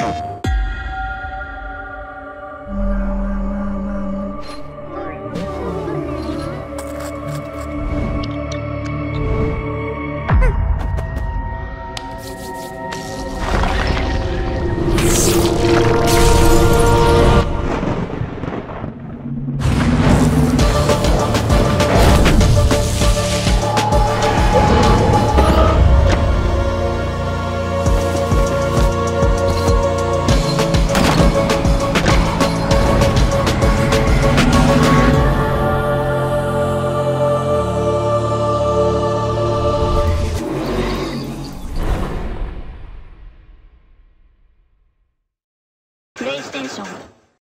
Oh. イステーション。